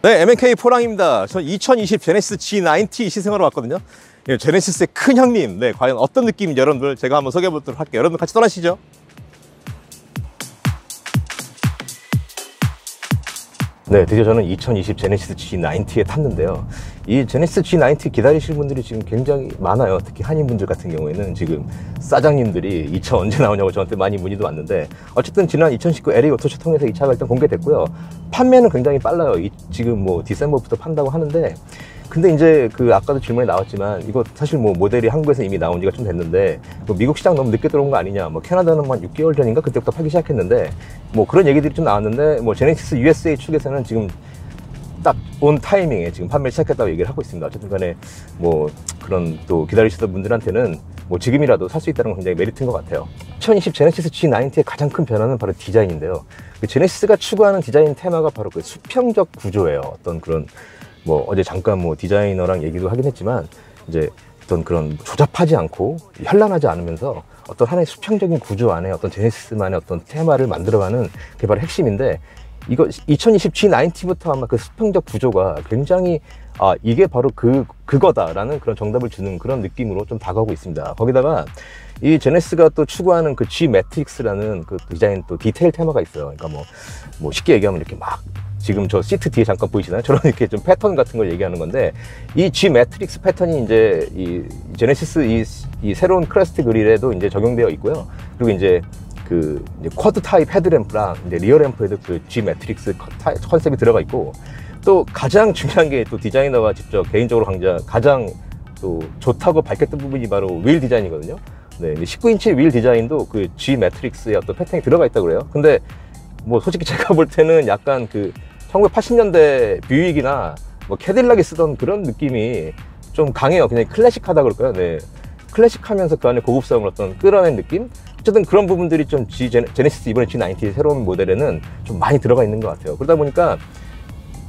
네, MNK 포랑입니다. 전 2020 제네시스 G90 시승하러 왔거든요. 예, 제네시스의 큰 형님, 네, 과연 어떤 느낌인지 여러분들 제가 한번 소개해 보도록 할게요. 여러분들 같이 떠나시죠. 네, 드디어 저는 2020 제네시스 G90에 탔는데요. 이 제네시스 G90 기다리시는 분들이 지금 굉장히 많아요. 특히 한인분들 같은 경우에는 지금 사장님들이 이 차 언제 나오냐고 저한테 많이 문의도 왔는데 어쨌든 지난 2019 LA 오토쇼 통해서 이 차가 일단 공개됐고요. 판매는 굉장히 빨라요. 이, 지금 뭐 디셈버부터 판다고 하는데 근데 이제 그 아까도 질문이 나왔지만 이거 사실 뭐 모델이 한국에서 이미 나온 지가 좀 됐는데 뭐 미국 시장 너무 늦게 들어온 거 아니냐 뭐 캐나다는 한 6개월 전인가 그때부터 팔기 시작했는데 뭐 그런 얘기들이 좀 나왔는데 뭐 제네시스 USA 측에서는 지금 딱 온 타이밍에 지금 판매를 시작했다고 얘기를 하고 있습니다. 어쨌든 간에 뭐 그런 또 기다리시던 분들한테는 뭐 지금이라도 살 수 있다는 건 굉장히 메리트인 것 같아요. 2020 제네시스 G90의 가장 큰 변화는 바로 디자인인데요. 그 제네시스가 추구하는 디자인 테마가 바로 그 수평적 구조예요. 어떤 그런 뭐 어제 잠깐 뭐 디자이너랑 얘기도 하긴 했지만 이제 어떤 그런 조잡하지 않고 현란하지 않으면서 어떤 하나의 수평적인 구조 안에 어떤 제네시스만의 어떤 테마를 만들어가는 게 바로 핵심인데 이거 2020 G90부터 아마 그 수평적 구조가 굉장히 아 이게 바로 그 그거다라는 그런 정답을 주는 그런 느낌으로 좀 다가오고 있습니다. 거기다가 이 제네시스가 또 추구하는 그 G 매트릭스라는 그 디자인 또 디테일 테마가 있어요. 그러니까 뭐, 뭐 쉽게 얘기하면 이렇게 막 지금 저 시트 뒤에 잠깐 보이시나요? 저런 이렇게 좀 패턴 같은 걸 얘기하는 건데 이 G 매트릭스 패턴이 이제 이 제네시스 이, 이 새로운 crest 그릴에도 이제 적용되어 있고요. 그리고 이제 그 이제 quad 타입 헤드램프랑 이제 rear 램프에도 그 G 매트릭스 컨셉이 들어가 있고 또 가장 중요한 게 또 디자이너가 직접 개인적으로 강자 가장 또 좋다고 밝혔던 부분이 바로 휠 디자인이거든요. 네, 19인치 휠 디자인도 그 G 매트릭스의 어떤 패턴이 들어가 있다고 그래요. 근데 뭐 솔직히 제가 볼 때는 약간 그 1980년대 뷰익이나 뭐 캐딜락이 쓰던 그런 느낌이 좀 강해요. 그냥 클래식하다 그럴까요? 네. 클래식하면서 그 안에 고급성을 어떤 끌어낸 느낌? 어쨌든 그런 부분들이 좀 G 제네시스 이번에 G90 새로운 모델에는 좀 많이 들어가 있는 것 같아요. 그러다 보니까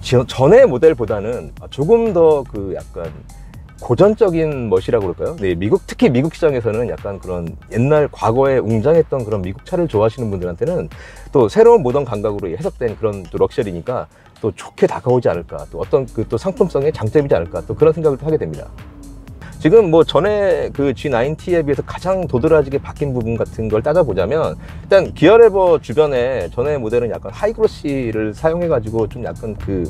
전의 모델보다는 조금 더 그 약간 고전적인 멋이라고 그럴까요? 네, 미국, 특히 미국 시장에서는 약간 그런 옛날 과거에 웅장했던 그런 미국 차를 좋아하시는 분들한테는 또 새로운 모던 감각으로 해석된 그런 또 luxury니까 또 좋게 다가오지 않을까. 또 어떤 그 또 상품성의 장점이지 않을까. 또 그런 생각을 하게 됩니다. 지금 뭐 전에 그 G90에 비해서 가장 도드라지게 바뀐 부분 같은 걸 따져보자면 일단 기어레버 주변에 전에 모델은 약간 high glossy를 사용해가지고 좀 약간 그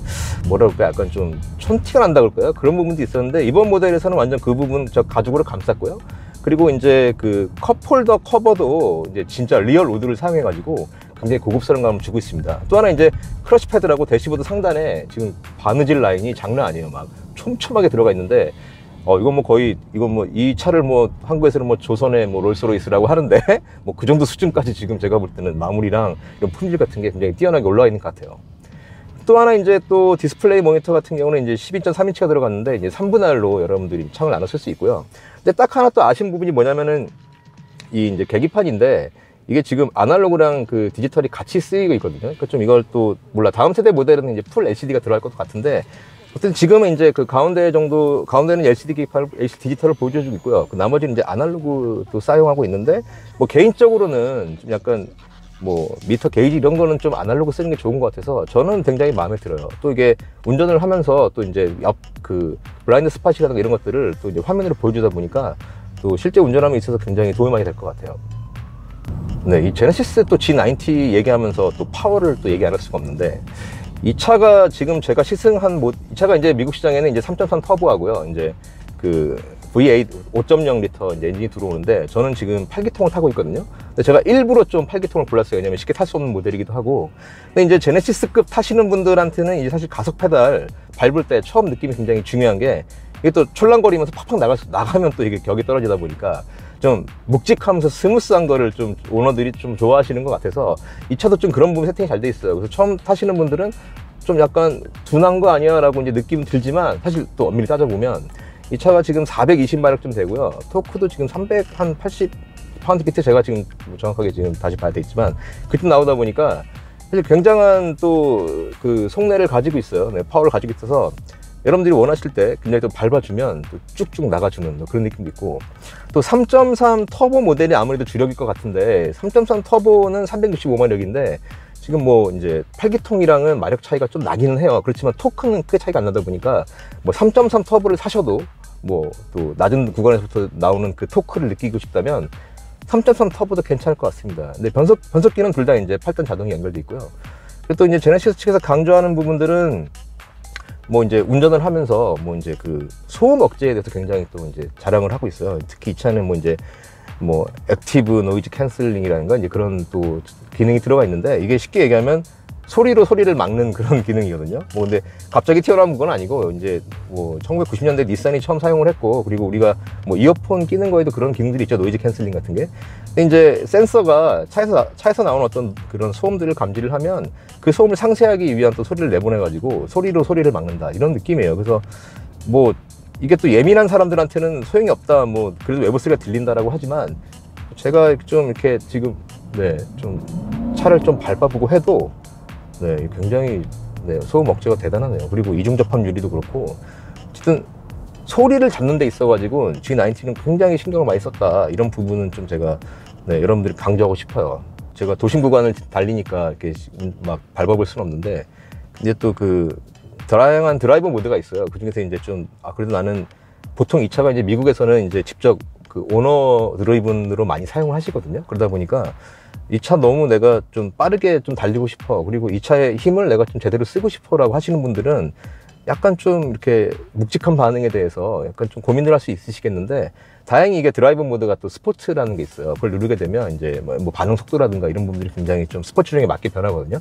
뭐라 그럴까 약간 좀 촌티가 난다 그럴까요? 그런 부분도 있었는데 이번 모델에서는 완전 그 부분 저 가죽으로 감쌌고요. 그리고 이제 그 cup holder 커버도 이제 진짜 real wood를 사용해가지고 굉장히 고급스러운 감을 주고 있습니다. 또 하나 이제 crash pad라고 대시보드 상단에 지금 바느질 라인이 장난 아니에요. 막 촘촘하게 들어가 있는데 어, 이건 뭐 거의, 이건 뭐 이 차를 뭐 한국에서는 뭐 조선의 뭐 롤스로이스라고 하는데 뭐 그 정도 수준까지 지금 제가 볼 때는 마무리랑 이런 품질 같은 게 굉장히 뛰어나게 올라와 있는 것 같아요. 또 하나 이제 또 디스플레이 모니터 같은 경우는 이제 12.3인치가 들어갔는데 이제 3분의 1로 여러분들이 창을 나눠 쓸 수 있고요. 근데 딱 하나 또 아쉬운 부분이 뭐냐면은 이 이제 계기판인데 이게 지금 아날로그랑 그 디지털이 같이 쓰이고 있거든요. 그러니까 좀 이걸 또 몰라 다음 세대 모델은 이제 full LCD가 들어갈 것 같은데 어쨌든 지금은 이제 그 가운데 정도 가운데는 LCD 기판 LCD 디지털을 보여주고 있고요. 그 나머지는 이제 아날로그도 사용하고 있는데 뭐 개인적으로는 좀 약간 뭐 미터 게이지 이런 거는 좀 아날로그 쓰는 게 좋은 것 같아서 저는 굉장히 마음에 들어요. 또 이게 운전을 하면서 또 이제 옆 그 blind spot이라든가 이런 것들을 또 이제 화면으로 보여주다 보니까 또 실제 운전함에 있어서 굉장히 도움이 많이 될 것 같아요. 네, 이 제네시스 또 G90 얘기하면서 또 파워를 또 얘기 안 할 수가 없는데 이 차가 지금 제가 시승한 모, 이 차가 이제 미국 시장에는 이제 3.3 터보하고요. 이제 그 V8 5.0 리터 엔진이 들어오는데 저는 지금 8기통을 타고 있거든요. 근데 제가 일부러 좀 8기통을 골랐어요. 왜냐면 쉽게 탈 수 없는 모델이기도 하고. 근데 이제 제네시스급 타시는 분들한테는 이제 사실 가속 페달 밟을 때 처음 느낌이 굉장히 중요한 게 이게 또 촐랑거리면서 팍팍 나가, 나가면 또 이게 격이 떨어지다 보니까 좀 묵직하면서 스무스한 거를 좀 오너들이 좀 좋아하시는 것 같아서 이 차도 좀 그런 부분 세팅이 잘 돼 있어요. 그래서 처음 타시는 분들은 좀 약간 둔한 거 아니야 라고 이제 느낌 들지만 사실 또 엄밀히 따져보면 이 차가 지금 420마력쯤 되고요. 토크도 지금 380 파운드 피트 제가 지금 뭐 정확하게 지금 다시 봐야 되겠지만 그때 나오다 보니까 사실 굉장한 또 그 속내를 가지고 있어요. 네, 파워를 가지고 있어서 여러분들이 원하실 때 굉장히 또 밟아주면 또 쭉쭉 나가주는 그런 느낌도 있고 또 3.3 터보 모델이 아무래도 주력일 것 같은데 3.3 터보는 365마력인데 지금 뭐 이제 팔기통이랑은 마력 차이가 좀 나기는 해요. 그렇지만 토크는 크게 차이가 안 나다 보니까 뭐 3.3 터보를 사셔도 뭐 또 낮은 구간에서부터 나오는 그 토크를 느끼고 싶다면 3.3 터보도 괜찮을 것 같습니다. 근데 변속, 변속기는 둘 다 이제 8단 자동이 연결돼 있고요. 그리고 또 이제 제네시스 측에서 강조하는 부분들은 뭐 이제 운전을 하면서 뭐 이제 그 소음 억제에 대해서 굉장히 또 이제 자랑을 하고 있어요. 특히 이 차는 뭐 이제 뭐 active noise canceling이라는가 이제 그런 또 기능이 들어가 있는데 이게 쉽게 얘기하면 소리로 소리를 막는 그런 기능이거든요. 뭐 근데 갑자기 튀어나온 건 아니고 이제 뭐 1990년대 닛산이 처음 사용을 했고 그리고 우리가 뭐 이어폰 끼는 거에도 그런 기능들이 있죠. noise canceling 같은 게. 근데 이제 센서가 차에서 차에서 나오는 어떤 그런 소음들을 감지를 하면 그 소음을 상쇄하기 위한 또 소리를 내보내 가지고 소리로 소리를 막는다 이런 느낌이에요. 그래서 뭐 이게 또 예민한 사람들한테는 소용이 없다. 뭐 그래도 외부 소리가 들린다라고 하지만 제가 좀 이렇게 지금 네 좀 차를 좀 밟아보고 해도 네 굉장히 네, 소음 억제가 대단하네요. 그리고 이중 접합 유리도 그렇고 어쨌든 소리를 잡는 데 있어가지고 G90는 굉장히 신경을 많이 썼다 이런 부분은 좀 제가 네, 여러분들이 강조하고 싶어요. 제가 도심 구간을 달리니까 이렇게 막 밟아볼 수는 없는데 이제 또 그 다양한 드라이버 모드가 있어요. 그 중에서 이제 좀 아 그래도 나는 보통 이 차가 이제 미국에서는 이제 직접 그 오너 드라이브로 많이 사용을 하시거든요. 그러다 보니까 이 차 너무 내가 좀 빠르게 좀 달리고 싶어. 그리고 이 차의 힘을 내가 좀 제대로 쓰고 싶어 라고 하시는 분들은 약간 좀 이렇게 묵직한 반응에 대해서 약간 좀 고민을 할 수 있으시겠는데 다행히 이게 드라이브 모드가 또 스포츠라는 게 있어요. 그걸 누르게 되면 이제 뭐 반응 속도라든가 이런 부분들이 굉장히 좀 스포츠용에 맞게 변하거든요.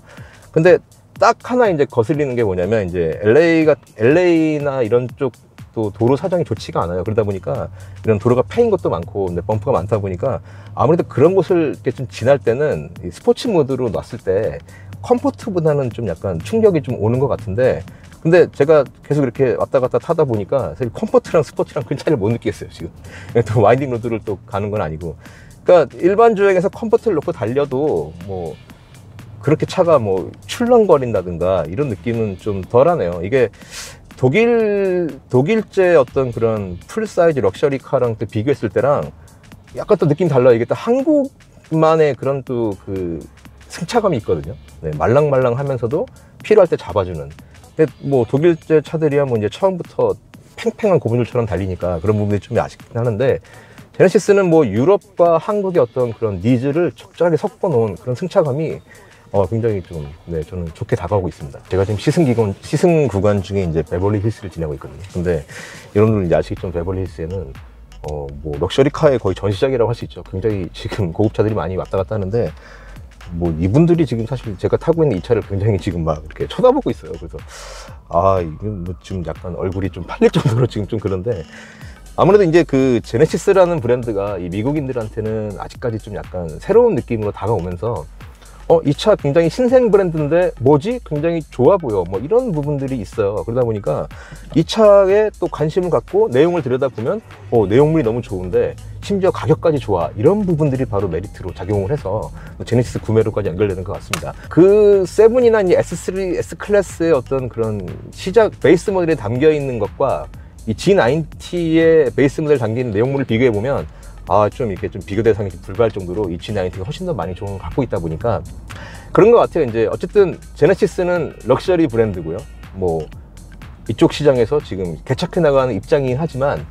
근데 딱 하나 이제 거슬리는 게 뭐냐면 이제 LA가 LA나 이런 쪽 또 도로 사정이 좋지가 않아요. 그러다 보니까 이런 도로가 패인 것도 많고 bump가 많다 보니까 아무래도 그런 곳을 이렇게 좀 지날 때는 이 스포츠 모드로 놨을 때 comfort보다는 좀 약간 충격이 좀 오는 것 같은데 근데 제가 계속 이렇게 왔다 갔다 타다 보니까 사실 comfort랑 스포츠랑 큰 차이를 못 느끼겠어요 지금. 또 winding road를 또 가는 건 아니고. 그러니까 일반 주행에서 comfort를 놓고 달려도 뭐 그렇게 차가 뭐 출렁거린다든가 이런 느낌은 좀 덜하네요. 이게 독일 독일제 어떤 그런 full size luxury car랑 또 비교했을 때랑 약간 또 느낌 달라요. 이게 또 한국만의 그런 또 그 승차감이 있거든요. 네, 말랑말랑하면서도 필요할 때 잡아주는. 근데 뭐 독일제 차들이야 뭐 이제 처음부터 팽팽한 고무줄처럼 달리니까 그런 부분이 좀 아쉽긴 하는데 제네시스는 뭐 유럽과 한국의 어떤 그런 needs를 적절하게 섞어 놓은 그런 승차감이 어, 굉장히 좀, 네, 저는 좋게 다가오고 있습니다. 제가 지금 시승 기간, 시승 구간 중에 이제 베벌리 힐스를 지내고 있거든요. 근데 여러분들 이제 아시겠지만 베벌리 힐스에는 어, 뭐, 럭셔리카의 거의 전시장이라고 할 수 있죠. 굉장히 지금 고급차들이 많이 왔다 갔다 하는데, 뭐, 이분들이 지금 사실 제가 타고 있는 이 차를 굉장히 지금 막 이렇게 쳐다보고 있어요. 그래서, 아, 이건 뭐 지금 약간 얼굴이 좀 팔릴 정도로 지금 좀 그런데, 아무래도 이제 그 제네시스라는 브랜드가 이 미국인들한테는 아직까지 좀 약간 새로운 느낌으로 다가오면서 어, 이 차 굉장히 신생 브랜드인데 뭐지? 굉장히 좋아 보여. 뭐 이런 부분들이 있어요. 그러다 보니까 이 차에 또 관심을 갖고 내용을 들여다보면 어, 내용물이 너무 좋은데 심지어 가격까지 좋아. 이런 부분들이 바로 메리트로 작용을 해서 제네시스 구매로까지 연결되는 것 같습니다. 그 seven이나 이제 S3, S 클래스의 어떤 그런 시작 base 모델에 담겨 있는 것과 이 G90의 base 모델 담긴 내용물을 비교해 보면 아, 좀 이렇게 좀 비교 대상이 좀 불가할 정도로 이 G90가 훨씬 더 많이 좋은 걸 갖고 있다 보니까 그런 것 같아요. 이제 어쨌든 제네시스는 럭셔리 브랜드고요. 뭐 이쪽 시장에서 지금 개척해 나가는 입장이긴 하지만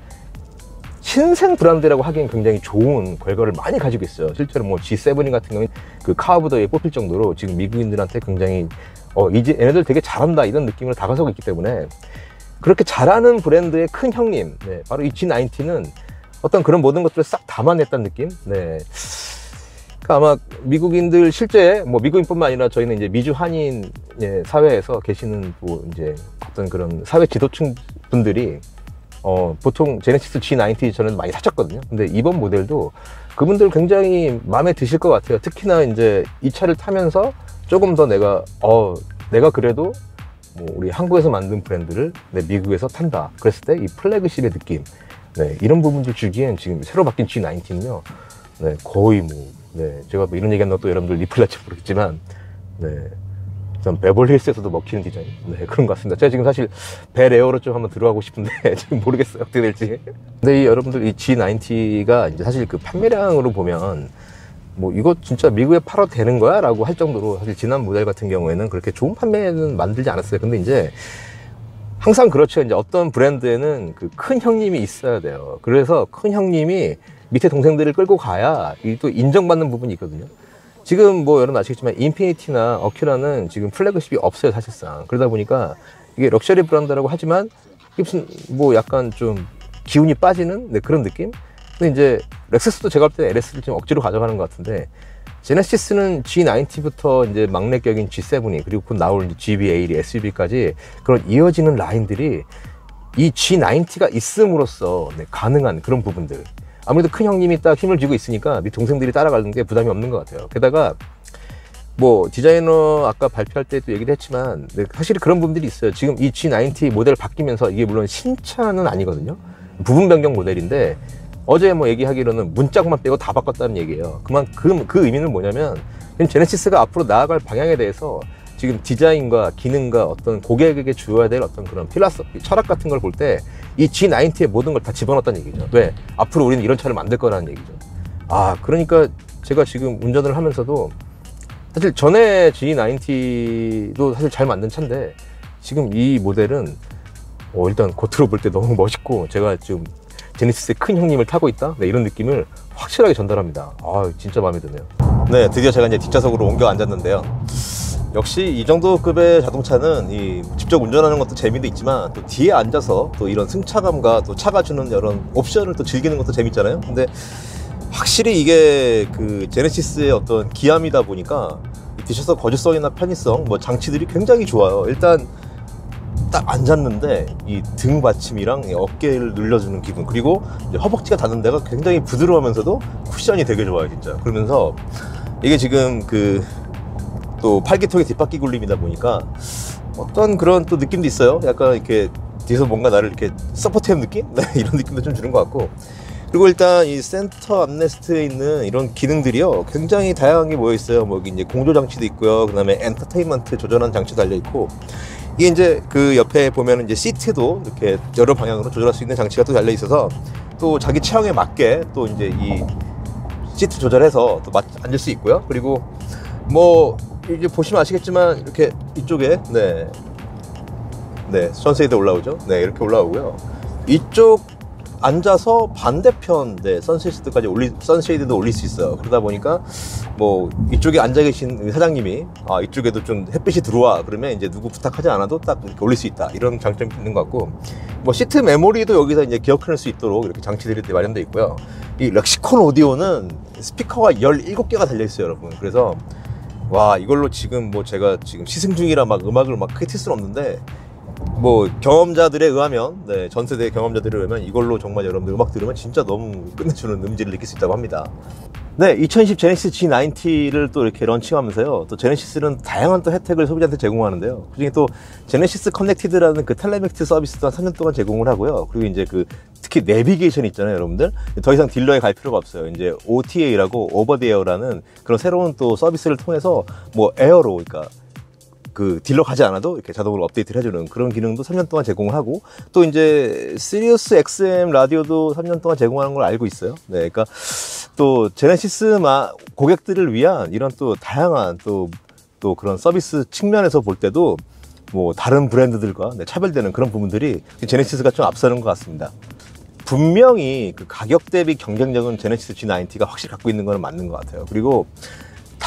신생 브랜드라고 하기엔 굉장히 좋은 결과를 많이 가지고 있어요. 실제로 뭐 G7 같은 경우는 그 카우브더에 뽑힐 정도로 지금 미국인들한테 굉장히 어 이제 얘네들 되게 잘한다 이런 느낌으로 다가서고 있기 때문에 그렇게 잘하는 브랜드의 큰 형님, 네, 바로 이 G90는 어떤 그런 모든 것들을 싹 담아냈다는 느낌? 네. 그러니까 아마 미국인들 실제 뭐 미국인뿐만 아니라 저희는 이제 미주 한인 예, 사회에서 계시는 뭐 이제 어떤 그런 사회 지도층 분들이 어 보통 제네시스 G90 저는 많이 사셨거든요. 근데 이번 모델도 그분들 굉장히 마음에 드실 것 같아요. 특히나 이제 이 차를 타면서 조금 더 내가 어 내가 그래도 뭐 우리 한국에서 만든 브랜드를 내 미국에서 탄다. 그랬을 때 이 플래그십의 느낌 네, 이런 부분들 주기엔 지금 새로 바뀐 G90은요, 네, 거의 뭐, 네, 제가 뭐 이런 얘기 하면 또 여러분들 리플 날지 모르겠지만, 네, 전 베벌힐스에서도 먹히는 디자인, 네, 그런 것 같습니다. 제가 지금 사실 벨에어로 좀 한번 들어가고 싶은데, 지금 모르겠어요. 어떻게 될지. 근데 이 여러분들 이 G90가 이제 사실 그 판매량으로 보면, 뭐 이거 진짜 미국에 팔아도 되는 거야? 라고 할 정도로 사실 지난 모델 같은 경우에는 그렇게 좋은 판매는 만들지 않았어요. 근데 이제 항상 그렇죠. 이제 어떤 브랜드에는 그 큰 형님이 있어야 돼요. 그래서 큰 형님이 밑에 동생들을 끌고 가야 이또 인정받는 부분이 있거든요. 지금 뭐 여러분 아시겠지만 인피니티나 어큐라는 지금 flagship이 없어요 사실상 그러다 보니까 이게 럭셔리 브랜드라고 하지만 무슨 뭐 약간 좀 기운이 빠지는 네, 그런 느낌? 근데 이제 렉서스도 제가 볼 때 LS를 좀 억지로 가져가는 것 같은데 제네시스는 G90부터 이제 막내격인 G7이 그리고 곧 나올 GBA, SUV까지 그런 이어지는 라인들이 이 G90가 있음으로써 네, 가능한 그런 부분들 아무래도 큰 형님이 딱 힘을 쥐고 있으니까 밑 동생들이 따라가는 게 부담이 없는 것 같아요. 게다가 뭐 디자이너 아까 발표할 때도 얘기도 했지만 네, 확실히 그런 부분들이 있어요. 지금 이 G90 모델 바뀌면서 이게 물론 신차는 아니거든요. 부분 변경 모델인데 어제 뭐 얘기하기로는 문짝만 빼고 다 바꿨다는 얘기예요. 그만큼 그 의미는 뭐냐면 제네시스가 앞으로 나아갈 방향에 대해서 지금 디자인과 기능과 어떤 고객에게 주어야 될 어떤 그런 필라소피, 철학 같은 걸 볼 때 이 G90의 모든 걸 다 집어넣었다는 얘기죠. 왜? 앞으로 우리는 이런 차를 만들 거라는 얘기죠. 아, 그러니까 제가 지금 운전을 하면서도 사실 전에 G90도 사실 잘 만든 차인데 지금 이 모델은 어, 일단 겉으로 볼 때 너무 멋있고 제가 지금 제네시스의 큰 형님을 타고 있다? 네, 이런 느낌을 확실하게 전달합니다. 아, 진짜 마음에 드네요. 네, 드디어 제가 이제 뒷좌석으로 옮겨 앉았는데요. 역시 이 정도 급의 자동차는 이 직접 운전하는 것도 재미도 있지만 또 뒤에 앉아서 또 이런 승차감과 또 차가 주는 이런 옵션을 또 즐기는 것도 재밌잖아요. 근데 확실히 이게 그 제네시스의 어떤 기함이다 보니까 뒷좌석 거주성이나 편의성 뭐 장치들이 굉장히 좋아요. 일단 딱 앉았는데 이 등 받침이랑 이 어깨를 눌려주는 기분. 그리고 허벅지가 닿는 데가 굉장히 부드러우면서도 쿠션이 되게 좋아요 진짜. 그러면서 이게 지금 그 또 팔기통의 뒷바퀴 굴림이다 보니까 어떤 그런 또 느낌도 있어요. 약간 이렇게 뒤에서 뭔가 나를 이렇게 support한 느낌? 네, 이런 느낌도 좀 주는 것 같고. 그리고 일단 이 center armrest에 있는 이런 기능들이요. 굉장히 다양한 게 모여 있어요. 뭐 이제 공조 장치도 있고요. 그다음에 엔터테인먼트 조절하는 장치도 달려 있고 이게 이제 그 옆에 보면 이제 시트도 이렇게 여러 방향으로 조절할 수 있는 장치가 또 달려 있어서 또 자기 체형에 맞게 또 이제 이 시트 조절해서 또 앉을 수 있고요. 그리고 뭐 이제 보시면 아시겠지만 이렇게 이쪽에 네. 네, 선세이드 올라오죠. 네, 이렇게 올라오고요. 이쪽 앉아서 반대편 네, 선쉐이드까지 올리 선쉐이드도 올릴 수 있어요. 그러다 보니까 뭐 이쪽에 앉아 계신 사장님이 아 이쪽에도 좀 햇빛이 들어와 그러면 이제 누구 부탁하지 않아도 딱 이렇게 올릴 수 있다 이런 장점이 있는 것 같고 뭐 시트 메모리도 여기서 이제 기억할 수 있도록 이렇게 장치들이 마련되어 있고요. 이 렉시콘 오디오는 스피커가 17개가 달려 있어요, 여러분. 그래서 와 이걸로 지금 뭐 제가 지금 시승 중이라 막 음악을 막 크게 틀 수는 없는데 뭐 경험자들에 의하면 네, 전 세대 경험자들에 의하면 이걸로 정말 여러분들 음악 들으면 진짜 너무 끝내주는 음질을 느낄 수 있다고 합니다. 네, 2020 제네시스 G90를 또 이렇게 런칭하면서요. 또 제네시스는 다양한 또 혜택을 소비자한테 제공하는데요. 그중에 또 제네시스 Connected라는 그 telematics 서비스도 한 3년 동안 제공을 하고요. 그리고 이제 그 특히 내비게이션 있잖아요, 여러분들. 더 이상 딜러에 갈 필요가 없어요. 이제 OTA라고 over the air라는 그런 새로운 또 서비스를 통해서 뭐 air로 그러니까 그 딜러 가지 않아도 이렇게 자동으로 업데이트를 해주는 그런 기능도 3년 동안 제공을 하고 또 이제 Sirius XM 라디오도 3년 동안 제공하는 걸 알고 있어요. 네, 그러니까 또 제네시스 마 고객들을 위한 이런 또 다양한 또 또 그런 서비스 측면에서 볼 때도 뭐 다른 브랜드들과 네, 차별되는 그런 부분들이 제네시스가 좀 앞서는 것 같습니다. 분명히 그 가격 대비 경쟁력은 제네시스 G90가 확실히 갖고 있는 거는 맞는 것 같아요. 그리고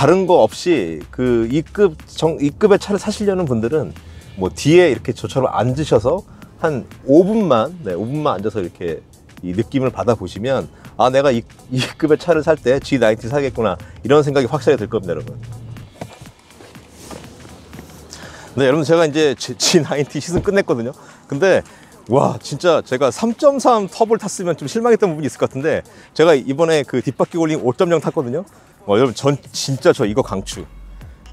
다른 거 없이 그 이급 정 이급의 차를 사시려는 분들은 뭐 뒤에 이렇게 저처럼 앉으셔서 한 5분만 네, 5분만 앉아서 이렇게 이 느낌을 받아 보시면 아 내가 이, 이 급의 차를 살 때 G90 사겠구나 이런 생각이 확실히 들 겁니다 여러분. 네 여러분 제가 이제 G90 시즌 끝냈거든요. 근데 와 진짜 제가 3.3 터보를 탔으면 좀 실망했던 부분이 있을 것 같은데 제가 이번에 그 뒷바퀴 올린 5.0 탔거든요 와, 여러분 전 진짜 저 이거 강추.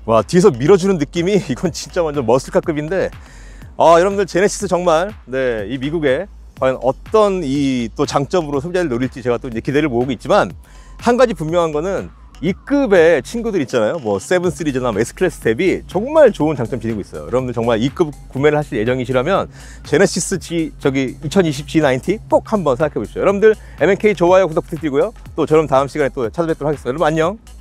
와 뒤에서 밀어주는 느낌이 이건 진짜 완전 머슬카급인데 아 여러분들 제네시스 정말 네 이 미국에 과연 어떤 이 또 장점으로 소비자를 노릴지 제가 또 이제 기대를 모으고 있지만 한 가지 분명한 거는 이 급의 친구들 있잖아요. 뭐 Seven 시리즈나 뭐 S 클래스 대비 정말 좋은 장점 지니고 있어요. 여러분들 정말 이급 구매를 하실 예정이시라면 제네시스 G 저기 2020 G90 꼭 한번 생각해 보십시오. 여러분들 MMK 좋아요 구독 부탁드리고요. 또 저는 다음 시간에 또 찾아뵙도록 하겠습니다. 여러분 안녕